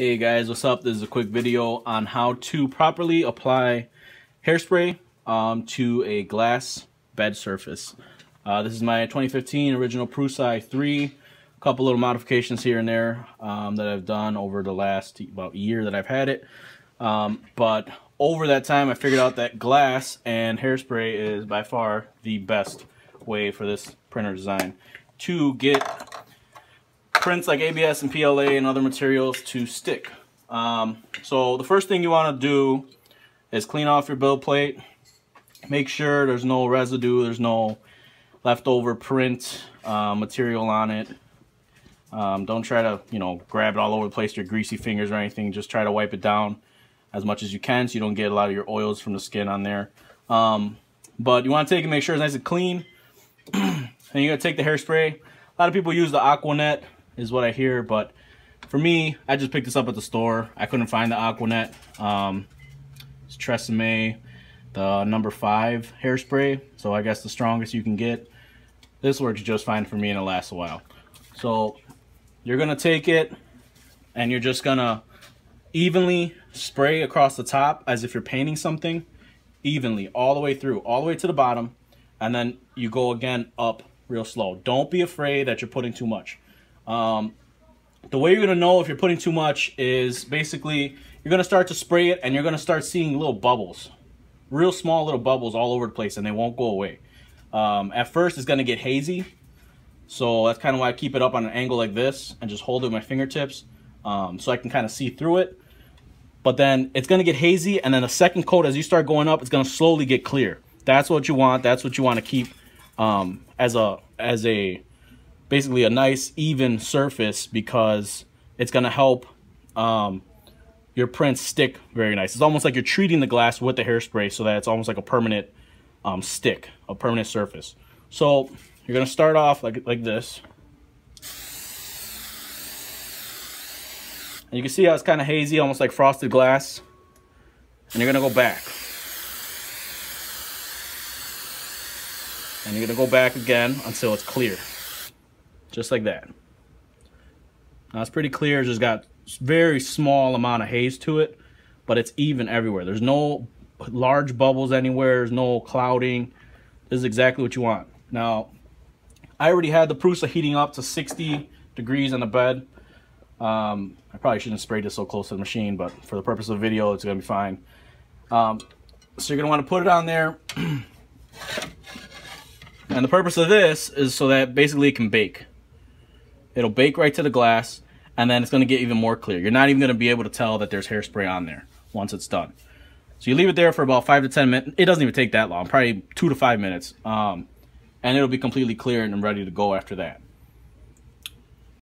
Hey guys, what's up? This is a quick video on how to properly apply hairspray um, to a glass bed surface. Uh, this is my 2015 original Prusa i3. A couple little modifications here and there um, that I've done over the last about year that I've had it. Um, but over that time, I figured out that glass and hairspray is by far the best way for this printer design to get prints like ABS and PLA and other materials to stick. Um, so the first thing you want to do is clean off your build plate. Make sure there's no residue, there's no leftover print uh, material on it. Um, don't try to, you know, grab it all over the place, your greasy fingers or anything. Just try to wipe it down as much as you can so you don't get a lot of your oils from the skin on there. Um, but you want to take and make sure it's nice and clean. and you got to take the hairspray. A lot of people use the Aquanet is what I hear, but for me, I just picked this up at the store. I couldn't find the Aquanet. Um, it's Tresemme, the number five hairspray. So I guess the strongest you can get. This works just fine for me and it lasts a while. So you're gonna take it and you're just gonna evenly spray across the top as if you're painting something evenly all the way through, all the way to the bottom. And then you go again up real slow. Don't be afraid that you're putting too much. Um, the way you're to know if you're putting too much is basically you're going to start to spray it and you're going to start seeing little bubbles. Real small little bubbles all over the place and they won't go away. Um, at first it's going to get hazy. So that's kind of why I keep it up on an angle like this and just hold it with my fingertips um, so I can kind of see through it. But then it's going to get hazy and then the second coat as you start going up it's going to slowly get clear. That's what you want. That's what you want to keep um, as a as a basically a nice even surface because it's going to help um, your prints stick very nice. It's almost like you're treating the glass with the hairspray so that it's almost like a permanent um, stick, a permanent surface. So you're going to start off like, like this. And you can see how it's kind of hazy, almost like frosted glass. And you're going to go back. And you're going to go back again until it's clear just like that. Now it's pretty clear, it's just got very small amount of haze to it, but it's even everywhere. There's no large bubbles anywhere, there's no clouding. This is exactly what you want. Now, I already had the Prusa heating up to 60 degrees on the bed. Um, I probably shouldn't sprayed this so close to the machine, but for the purpose of video, it's gonna be fine. Um, so you're gonna wanna put it on there. and the purpose of this is so that basically it can bake. It'll bake right to the glass, and then it's going to get even more clear. You're not even going to be able to tell that there's hairspray on there once it's done. So you leave it there for about five to 10 minutes. It doesn't even take that long, probably two to five minutes. Um, and it'll be completely clear and ready to go after that.